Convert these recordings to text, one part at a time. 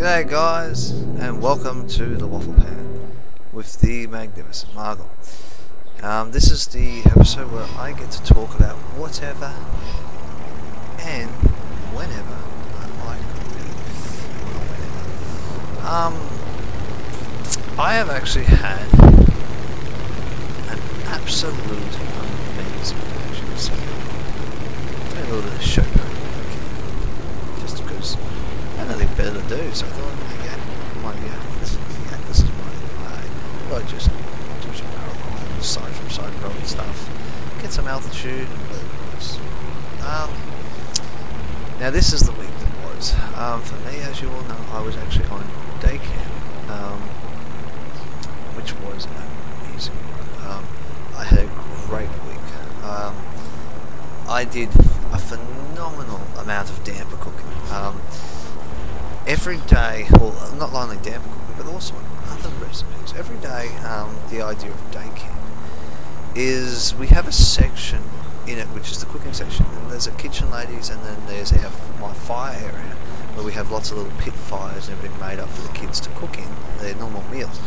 G'day guys, and welcome to the Waffle Pan with the magnificent Margon. Um, this is the episode where I get to talk about whatever and whenever I like. Um, I have actually had an absolute amazing actually, so a little bit of show just because had nothing better to do, so I thought, yeah, my, yeah, this, yeah, this is my, my well, just do some paragliding, side from side road stuff, get some altitude, um, now this is the week that was. Um, for me, as you all know, I was actually on day camp, um, which was amazing. Um, I had a great week. Um, I did a phenomenal amount of damper cooking. Um, every day, well, not only damper cooking, but also other recipes. Every day, um, the idea of day camp is we have a section in it, which is the cooking section, and there's a kitchen ladies, and then there's our my fire area where we have lots of little pit fires and everything made up for the kids to cook in their normal meals.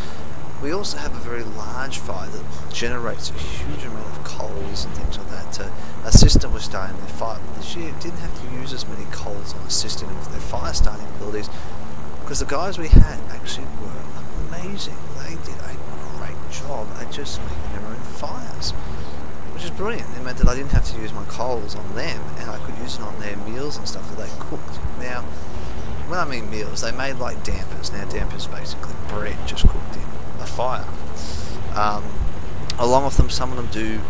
We also have a very large fire that generates a huge amount of coals and things like that to assist them with starting their fire. But this year didn't have to use as many coals on assisting with their fire starting abilities because the guys we had actually were amazing. They did a great job at just making their own fires, which is brilliant. It meant that I didn't have to use my coals on them and I could use it on their meals and stuff that they cooked. Now, when I mean meals, they made like dampers. Now, dampers basically bread just cooked in a fire. Um, along with them, some of them do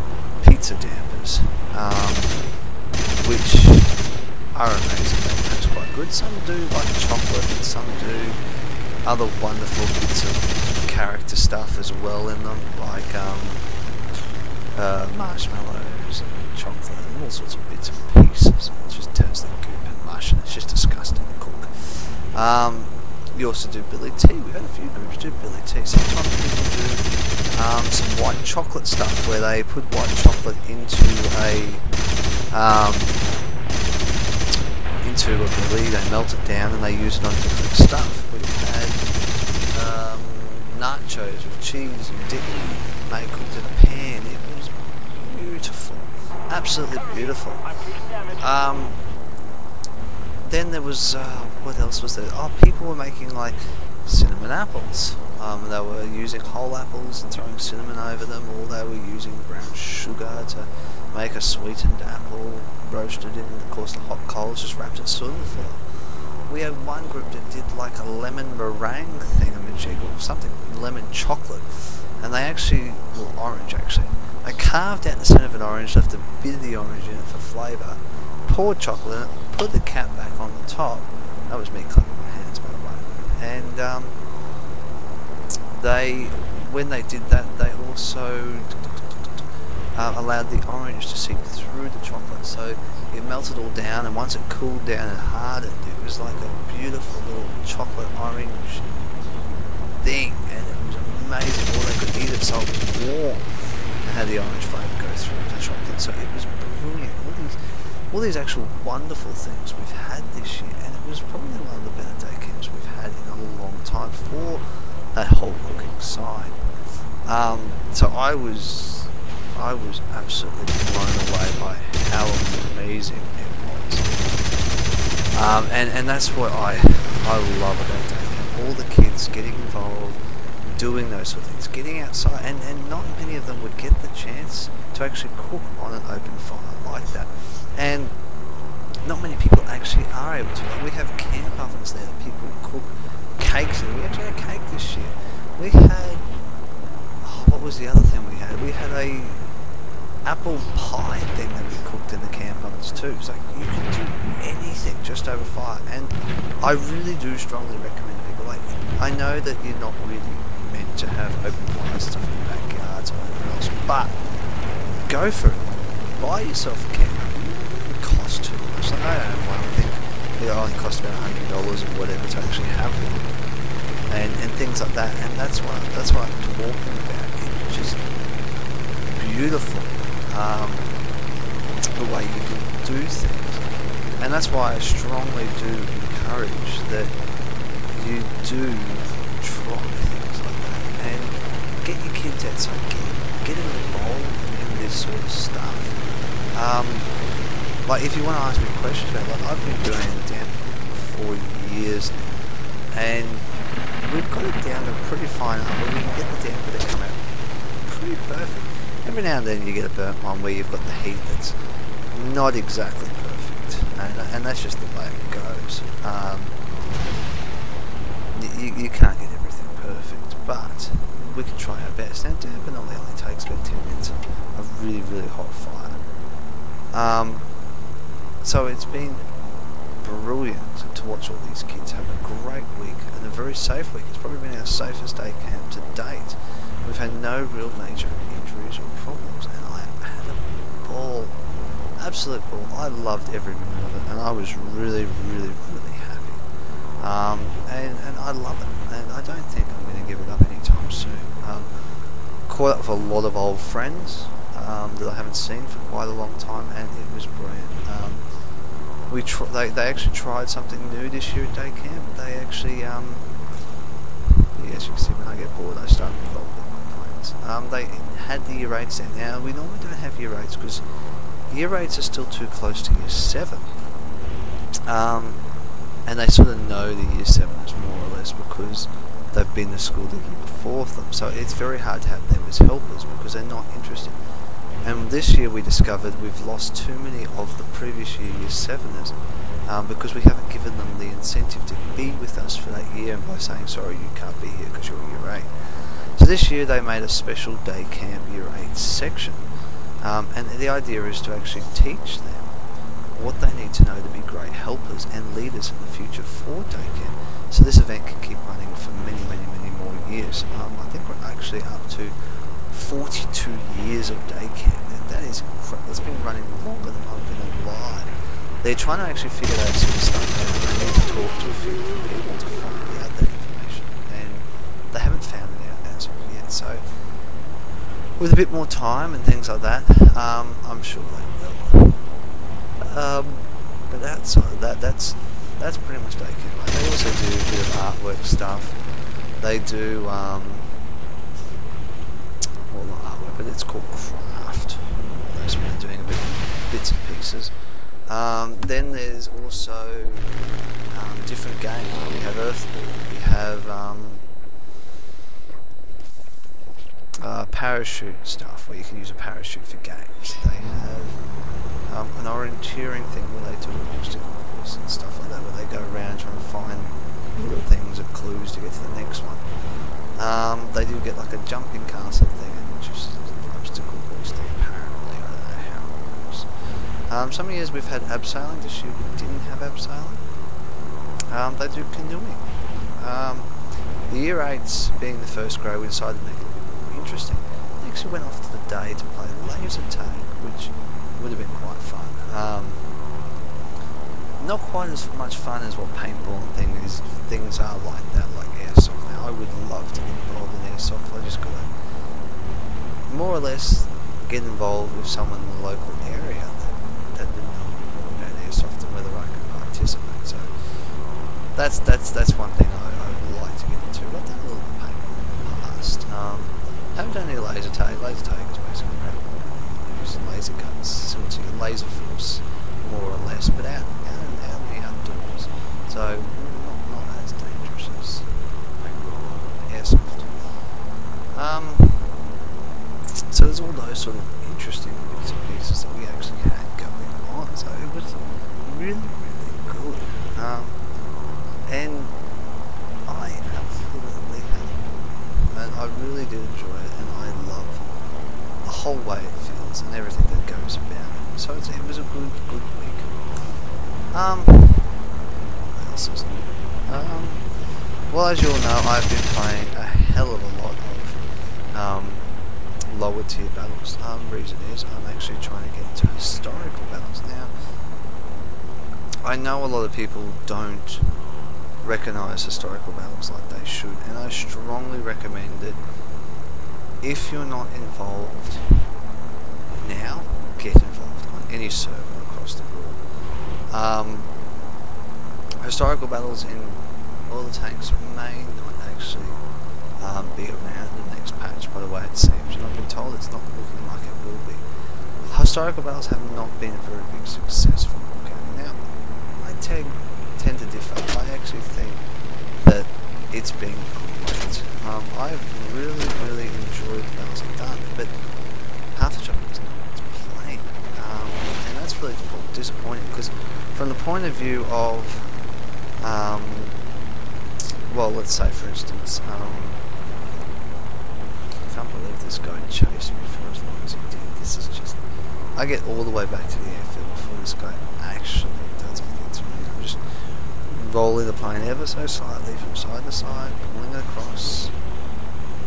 pizza dampers, um, which are amazing. That's quite good. Some do like chocolate, and some do other wonderful bits of character stuff as well in them, like um, uh, marshmallows and chocolate and all sorts of bits and pieces. It just turns the goop and mush, and it's just disgusting to cook. Um, we also do Billy tea. We've had a few groups do Billy tea. Sometimes people do um, some white chocolate stuff where they put white chocolate into a um, into a billy, they melt it down and they use it on different stuff. We've had um, nachos with cheese and dip made cooked in a pan. It was beautiful, absolutely beautiful. Um, then there was uh, what else was there? Oh, people were making like cinnamon apples. Um, they were using whole apples and throwing cinnamon over them, or they were using brown sugar to make a sweetened apple, roasted in, of course, the hot coals, just wrapped in silver foil. We had one group that did like a lemon meringue thingamajig, or something, lemon chocolate, and they actually, well, orange actually. They carved out the centre of an orange, left a bit of the orange in it for flavour, poured chocolate in it, put the cap back on the top. That was me clapping my hands, by the way. And um, they, when they did that, they also uh, allowed the orange to seep through the chocolate. So it melted all down, and once it cooled down and hardened, it was like a beautiful little chocolate orange thing, and it was amazing. All they could eat it so it was warm and had the orange flavour go through the chocolate. So it was brilliant. All these, actual wonderful things we've had this year, and it was probably one of the better day camps we've had in a long time for that whole cooking side. Um, so I was, I was absolutely blown away by how amazing it was, um, and and that's what I I love about day camp. All the kids getting involved, doing those sort of things, getting outside, and and not many of them would get the chance to actually cook on an open fire like that, and not many people actually are able to. Like we have camp ovens there that people cook cakes in. We actually had cake this year. We had oh, what was the other thing we had? We had a apple pie thing that we cooked in the camp ovens too. So you can do anything just over fire, and I really do strongly recommend people. Like I know that you're not really to have open fire stuff in backyards or whatever else, but go for it. Buy yourself a camp. It costs too much. Like I have one. I think it only costs about hundred dollars or whatever to actually have one, and and things like that. And that's what that's what I'm talking about. It's just beautiful um, the way you can do things, and that's why I strongly do encourage that you do try things like that and get your kids outside, get, get them involved in this sort of stuff. Um, like if you want to ask me questions about like I've been doing damn for years now and we've got it down to pretty fine art where we can get the damper to come out pretty perfect. Every now and then you get a burnt one where you've got the heat that's not exactly perfect and, and that's just the way it goes. Um, you, you can't but we can try our best and damper only takes about 10 minutes of really really hot fire. Um, so it's been brilliant to watch all these kids have a great week and a very safe week. It's probably been our safest day camp to date. We've had no real major injuries or problems, and I had a ball, absolute ball. I loved every minute of it, and I was really, really, really happy. Um, and, and I love it, and I don't think I'm give it up anytime soon. Um, caught up with a lot of old friends um, that I haven't seen for quite a long time, and it was brilliant. Um, we they, they actually tried something new this year at day camp. They actually, um, yes, you can see when I get bored, I start involving my plans. Um, they had the year 8s there. Now, we normally don't have year 8s because year 8s are still too close to year 7. Um, and they sort of know the year 7ers more or less because they've been to school the year before them. So it's very hard to have them as helpers because they're not interested and this year we discovered we've lost too many of the previous year year seveners um, because we haven't given them the incentive to be with us for that year and by saying sorry you can't be here because you're year 8. So this year they made a special day camp year 8 section um, and the idea is to actually teach them what they need to know to be great helpers and leaders in the future for day camp. So this event can keep running for many, many, many more years. Um, I think we're actually up to 42 years of day camp. That is. It's been running longer than I've been alive. They're trying to actually figure sort of stuff out. They need to talk to a few different people to find out that information. And they haven't found it out as of yet. So, with a bit more time and things like that, um, I'm sure they will. Um, but outside of that, that's that's pretty much camp. Like they also do a bit of artwork stuff. They do um, well not artwork, but it's called craft. That's when they're doing a bit bits and pieces. Um, then there's also um, different games. We have Earthball, we have um, uh, parachute stuff, where you can use a parachute for games. They have um, an orienteering thing where they do an obstacle course and stuff like that, where they go around trying to find little things or clues to get to the next one. Um, they do get like a jumping castle thing, which is an obstacle course thing apparently. I don't know how it works. Um, some years we've had abseiling. This year we didn't have abseiling. Um, they do canoeing. Um, the year 8s, being the first grade, we decided to make it a bit more interesting. We actually went off to the day to play laser tag, which would have been quite fun. Not quite as much fun as what paintball and things things are like that, like airsoft. Now, I would love to get involved in airsoft. I just gotta more or less get involved with someone in the local area that, that would know more about airsoft and whether I could participate. So that's that's that's one thing I, I would like to get into. I've done a little bit of paintball in the past. Um, haven't done any laser tag. Laser tag is basically using laser guns, similar to laser force, more or less, but out so not, not as dangerous as airsoft. Um, so there's all those sort of interesting bits and pieces that we actually had going on. So it was really, really good. Um, and I absolutely had it. And I really did enjoy it, and I love the whole way it feels and everything that goes about it. So it was a good, good week. Um, um, well, as you all know, I've been playing a hell of a lot of um, lower tier battles. Um, reason is I'm actually trying to get into historical battles now. I know a lot of people don't recognize historical battles like they should, and I strongly recommend that if you're not involved now, get involved on any server across the board. Um, historical battles in all the tanks may not actually um, be around in the next patch by the way it seems. And I've been told it's not looking like it will be. Historical battles have not been a very big success for Wargaming. Now, I tend, tend to differ. I actually think that it's been great. Um, I've really, really enjoyed the battles I've done, but half the trouble is not what's playing. Um, and that's really disappointing because from the point of view of um, well, let's say for instance, um, I can't believe this guy chased me for as long as he did. This is just, I get all the way back to the airfield before this guy actually does anything to me. I'm just rolling the plane ever so slightly from side to side, pulling it across,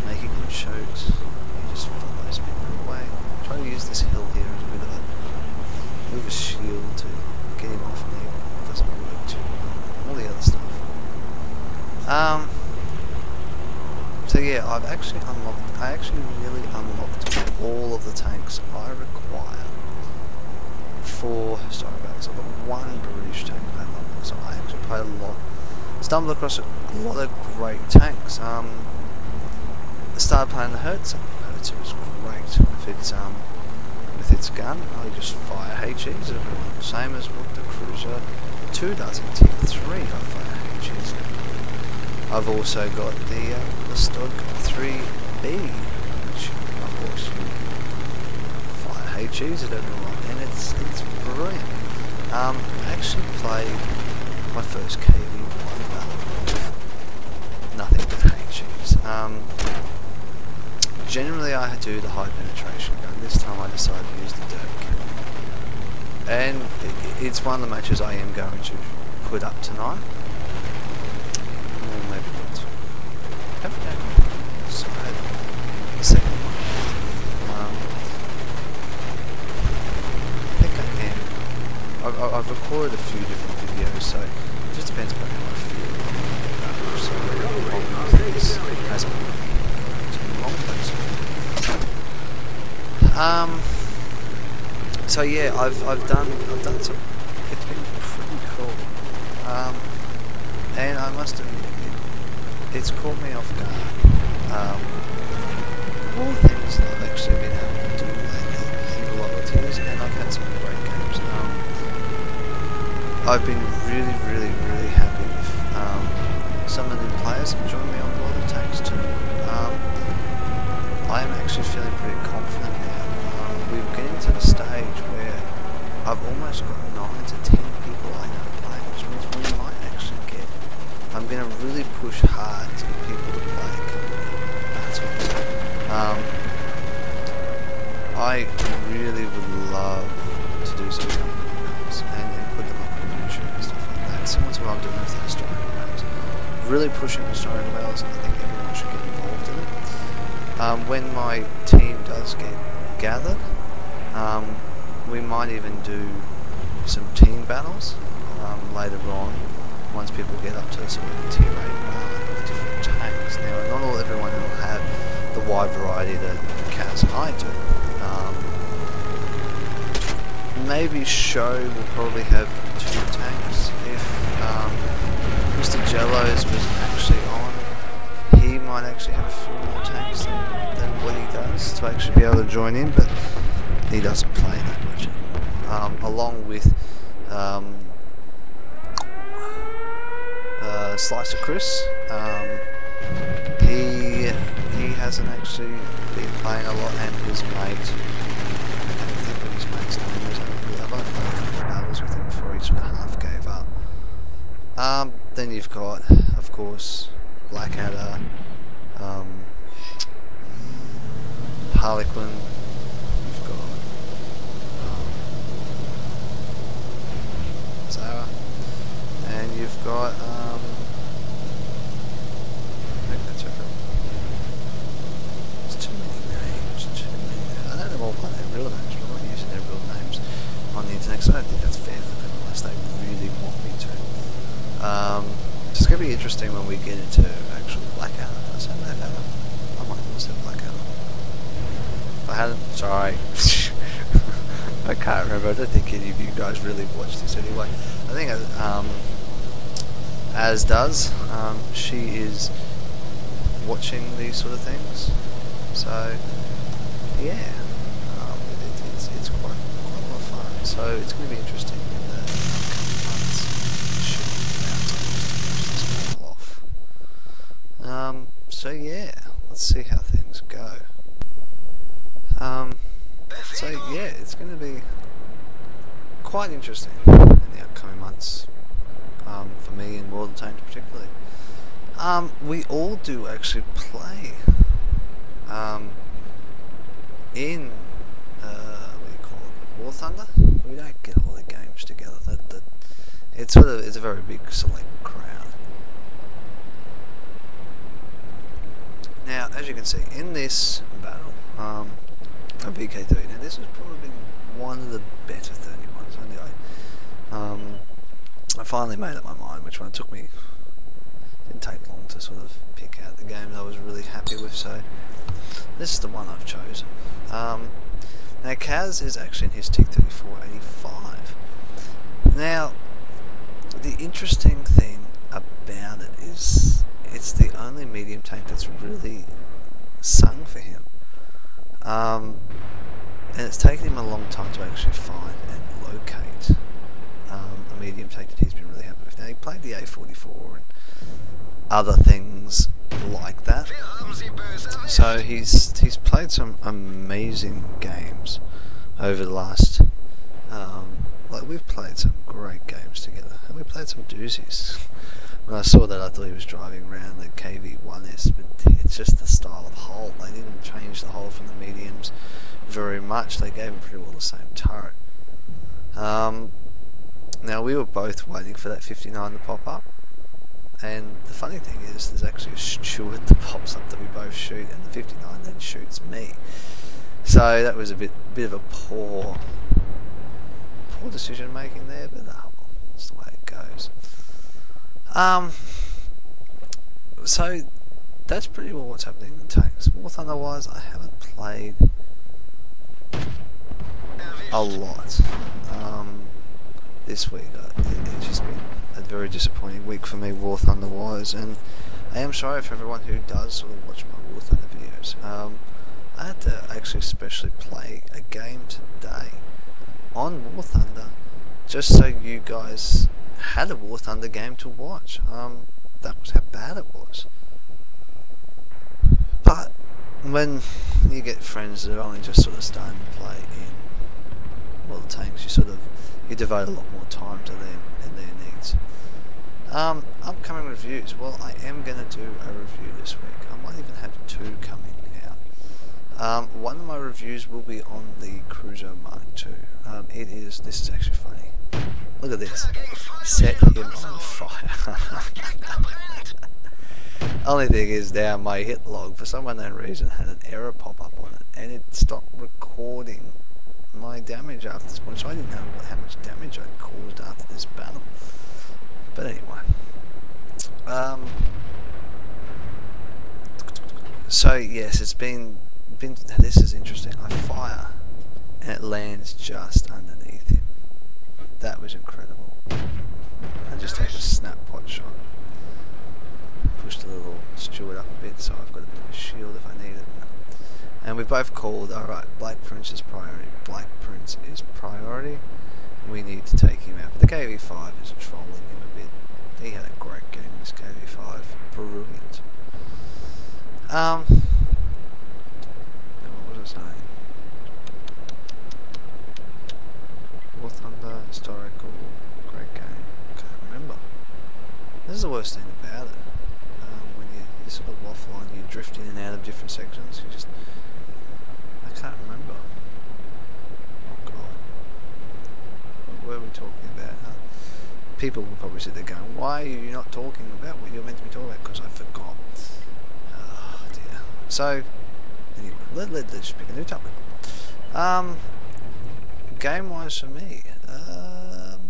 making him shoot. He just follows me all the way Try to use this hill here as a bit of a, move a shield to get him off me. It doesn't work too well. All the other stuff. Um, so yeah, I've actually unlocked, I actually really unlocked all of the tanks I require for Battles. I've got one British tank I unlocked, so I actually played a lot, stumbled across a lot of great tanks. Um, I started playing the Hertz. Hertz was great with its um, with its gun. I just fire HEs everyone, same as what the Cruiser 2 does in Tier 3. I fire I've also got the, uh, the Stug 3B, which of course you fire HEs at everyone, and it's it's brilliant. Um, I actually played my first KV1 battle with nothing but HEs. Um, generally I do the high penetration gun, this time I decided to use the derp gun. And it, it's one of the matches I am going to put up tonight. Recorded a few different videos, so it just depends on how I feel. Um, so problem with this hasn't Um. So yeah, I've I've done I've done some. It's been pretty cool. Um, and I must admit, it, it's caught me off guard. Um, I've been really, really, really happy with um, some of the players that joined me on lot of tanks too. Um, I am actually feeling pretty confident now. Um, we're getting to the stage where I've almost got 9 to 10 people I know playing, which means we might actually get... I'm going to really push hard to get people to play battles. Um, I really would love to do some company battles and, and put them Really pushing historical battles, and I think everyone should get involved in it. Um, when my team does get gathered, um, we might even do some team battles um, later on once people get up to sort of tier 8 uh, with different tanks. Now, not all everyone will have the wide variety that Kaz and I do. Um, maybe Show will probably have two tanks if um, Mr. Jellos was actually on. He might actually have a few more tanks than, than what he does to actually be able to join in, but he doesn't play that much um, along with um, uh, Slicer Chris. Um, he he hasn't actually been playing a lot, and his mate. I don't think what his mate's name is. I've only played a couple of battles half gave up. Um, then you've got, of course, Blackadder, um, Harlequin. You've got um, Zara, and you've got. Um, I think that's everyone. There's too many names. Too many. I know they're all by their real names, but I'm not using their real names on the internet because I don't think that's fair for them unless they really want me to. Um, so it's going to be interesting when we get into actual Blackout. If I say Blackout, I might have said Blackout. If I hadn't, sorry. I can't remember. I don't think any of you guys really watched this anyway. I think um, as does. Um, she is watching these sort of things. So, yeah, um, it, it's, it's quite, quite a lot of fun. So it's going to be interesting in the months. Um, so yeah, let's see how things go. Um, so yeah, it's going to be quite interesting in the upcoming months um, for me in World of Tanks particularly. Um, we all do actually play um, in uh, what do you call it, War Thunder. We don't get all the games together. That, that it's sort of it's a very big select crowd. Now, as you can see, in this battle, um, a VK30. Now, this has probably been one of the better 31s. Um, I finally made up my mind which one. It took me didn't take long to sort of pick out the game that I was really happy with. So this is the one I've chosen. Um, now Kaz is actually in his T3485. Now the interesting thing about it is it's the only medium tank that's really sung for him. Um, and it's taken him a long time to actually find and locate medium tank he's been really happy with. Now he played the A44 and other things like that. So he's he's played some amazing games over the last. Um, like we've played some great games together, and we played some doozies. When I saw that, I thought he was driving around the KV-1S, but it's just the style of hull. They didn't change the hull from the mediums very much. They gave him pretty well the same turret. Um, now we were both waiting for that 59 to pop up. And the funny thing is, there's actually a Stuart that pops up that we both shoot, and the 59 then shoots me. So that was a bit bit of a poor poor decision making there, but oh, that's the way it goes. Um, so that's pretty well what's happening in tanks. War Thunder wise, I haven't played a lot um, this week. Uh, it's just been a very disappointing week for me, War Thunder wise, and I am sorry for everyone who does sort of watch my War Thunder videos. Um, I had to actually specially play a game today on War Thunder just so you guys had a War Thunder game to watch. Um, that was how bad it was. But when you get friends that are only just sort of starting to play in World of Tanks, you sort of you devote a lot more time to them and their needs. Um, upcoming reviews. Well, I am going to do a review this week. I might even have two coming out. Um, one of my reviews will be on the Cruiser Mark II. Um, it is. This is actually funny. Look at this. Set him on fire. Only thing is now my hit log for some unknown reason had an error pop up on it and it stopped recording my damage after this point so I didn't know how much damage I'd caused after this battle. But anyway. Um, so yes, it's been been this is interesting. I fire and it lands just underneath him. That was incredible. I just take a snap pot shot. Push the little Stuart up a bit so I've got a bit of a shield if I need it. And we both called, alright, Black Prince is priority. Black Prince is priority. We need to take him out. But the KV-5 is trolling him a bit. He had a great game, this KV-5. Brilliant. Um, what was I saying? War Thunder, historical, great game. Can't remember. This is the worst thing about it. Um, when you, you sort of waffle on, you drift in and out of different sections. You just, can't remember. Oh God, what were we talking about? Huh? People will probably sit there going, "Why are you not talking about what you're meant to be talking about?" Because I forgot. Oh dear. So, anyway, let, let, let's pick a new topic. Um, game wise for me, um,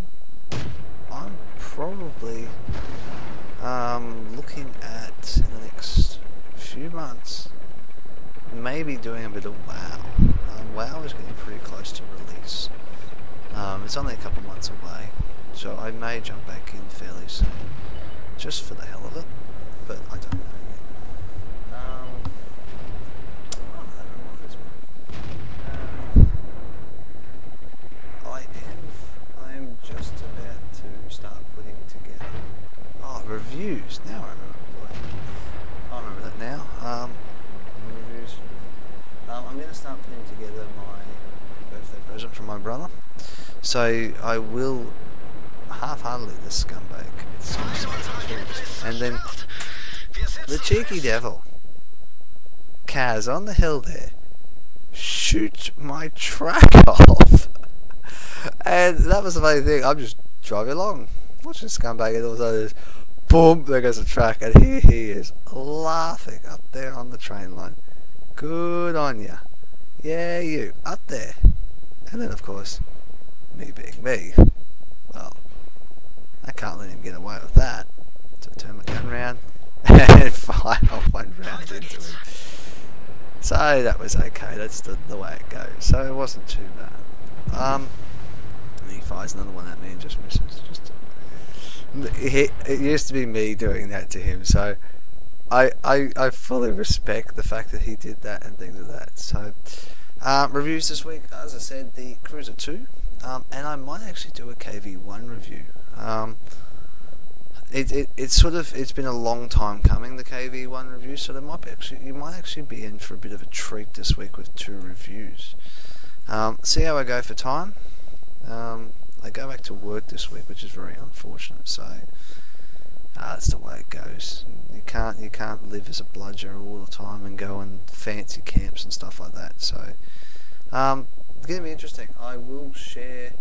I'm probably um, looking at in the next few months, maybe doing a bit of WoW. Um, WoW is getting pretty close to release. Um, it's only a couple months away, so I may jump back in fairly soon, just for the hell of it. But I don't know yet. Um, oh, that reminds me. Um, I am, I am just about to start putting together. Oh, reviews. Now I remember. what- I remember that now. Um, reviews. Um, I'm going to start putting together my birthday present from my brother. So I will half-heartedly this scumbag. And then the cheeky devil, Kaz on the hill there, shoots my track off. and that was the funny thing. I'm just driving along, watching scumbag, and all of a sudden, boom, there goes the track, and here he is laughing up there on the train line. Good on ya. Yeah, you up there. And then, of course, me being me, well, I can't let him get away with that. So I turn my gun round and fire one round into him. So that was okay. That's the, the way it goes. So it wasn't too bad. Um, he fires another one at me and just misses. Just he, it used to be me doing that to him. So I, I I fully respect the fact that he did that and things like that. So um, reviews this week, as I said, the Cruiser 2, um, and I might actually do a KV1 review. Um, it, it it's sort of it's been a long time coming the KV1 review, so there might be actually you might actually be in for a bit of a treat this week with two reviews. Um, see how I go for time. Um, I go back to work this week, which is very unfortunate. So ah, that's the way it goes. You can't you can't live as a bludger all the time and go on fancy camps and stuff like that. So um, it's going to be interesting. I will share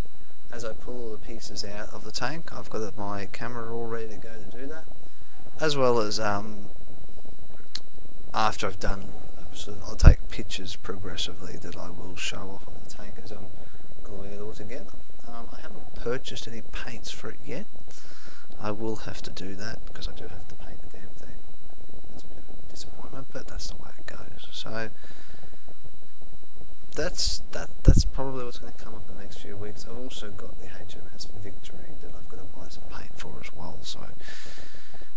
as I pull all the pieces out of the tank. I've got my camera all ready to go to do that, as well as um, after I've done. I'll take pictures progressively that I will show off of the tank as I'm gluing it all together. Um, I haven't purchased any paints for it yet. I will have to do that because I do have to paint the damn thing. That's a bit of a disappointment, but that's the way it goes. So that's that. That's probably what's going to come up in the next few weeks. I've also got the HMS Victory that I've got to buy some paint for as well. So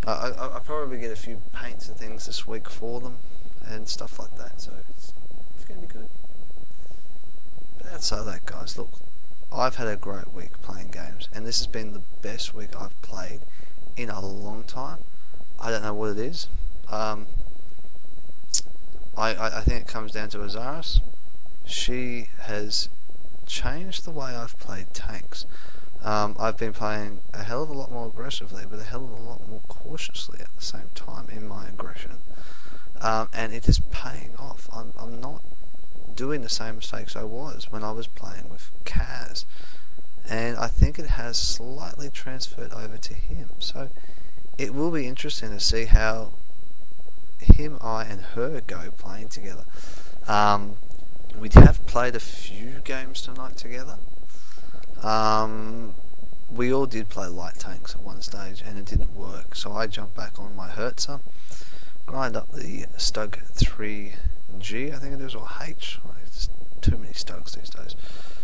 I, I, I'll probably get a few paints and things this week for them and stuff like that. So it's, it's going to be good. But outside that, guys, look, I've had a great week playing games, and this has been the best week I've played in a long time. I don't know what it is. Um, I, I, I think it comes down to Azaris. She has changed the way I've played tanks. Um, I've been playing a hell of a lot more aggressively, but a hell of a lot more cautiously at the same time in my aggression. Um, and it is paying off. I'm, I'm not doing the same mistakes I was when I was playing with Kaz. And I think it has slightly transferred over to him. So it will be interesting to see how him, I, and her go playing together. Um, we have played a few games tonight together. Um, we all did play light tanks at one stage and it didn't work. So I jumped back on my Hertzer, grind up the Stug 3G, I think it is, or H. Too many Stugs these days.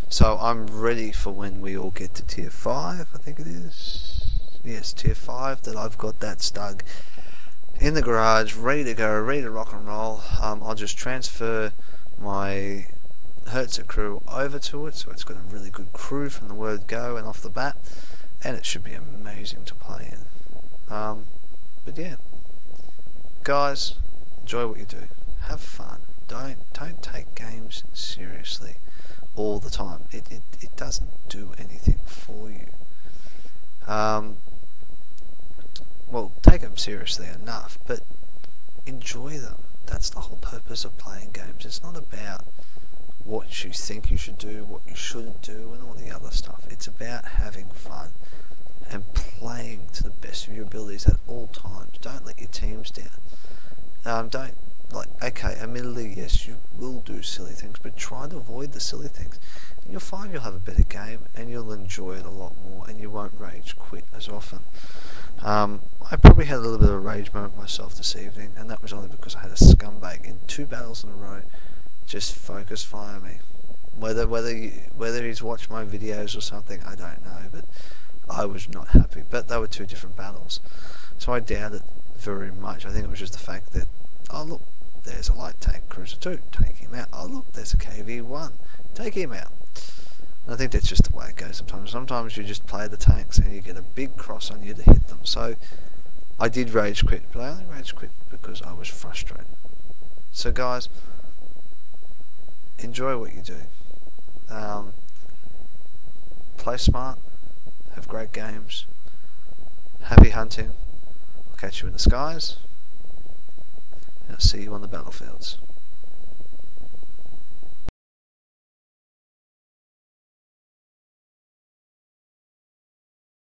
So I'm ready for when we all get to tier 5, I think it is. Yes, tier 5, that I've got that Stug in the garage, ready to go, ready to rock and roll. Um, I'll just transfer my Hertzer crew over to it, so it's got a really good crew from the word go and off the bat, and it should be amazing to play in. Um, but yeah, guys, enjoy what you do. Have fun. Don't don't take games seriously all the time. It it, it doesn't do anything for you. Um, well, take them seriously enough, but enjoy them. That's the whole purpose of playing games. It's not about what you think you should do, what you shouldn't do, and all the other stuff. It's about having fun and playing to the best of your abilities at all times. Don't let your teams down. Um, don't like okay, admittedly, yes, you will do silly things, but try to avoid the silly things. You'll find you'll have a better game and you'll enjoy it a lot more, and you won't rage quit as often. Um, I probably had a little bit of a rage moment myself this evening, and that was only because I had a scumbag in two battles in a row just focus fire me. Whether whether you, whether he's watched my videos or something, I don't know, but I was not happy. But they were two different battles. So I doubt it very much. I think it was just the fact that, oh look, there's a light tank cruiser 2, take him out. Oh look, there's a KV-1, take him out. And I think that's just the way it goes sometimes. Sometimes you just play the tanks and you get a big cross on you to hit them. So I did rage quit, but I only rage quit because I was frustrated. So guys, enjoy what you do. Um, play smart, have great games, happy hunting. I'll catch you in the skies, and I'll see you on the battlefields.